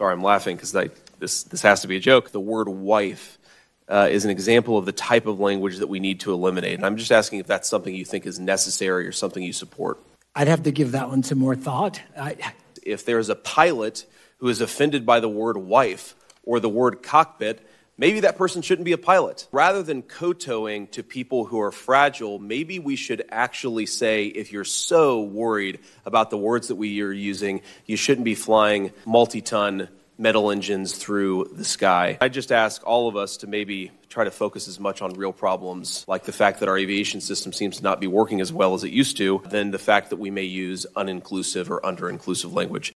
sorry, I'm laughing because this, this has to be a joke. The word wife uh, is an example of the type of language that we need to eliminate. And I'm just asking if that's something you think is necessary or something you support. I'd have to give that one some more thought. I, if there's a pilot who is offended by the word wife or the word cockpit, maybe that person shouldn't be a pilot. Rather than kowtowing to people who are fragile, maybe we should actually say if you're so worried about the words that we are using, you shouldn't be flying multi ton metal engines through the sky. I just ask all of us to maybe try to focus as much on real problems, like the fact that our aviation system seems to not be working as well as it used to, than the fact that we may use uninclusive or under inclusive language.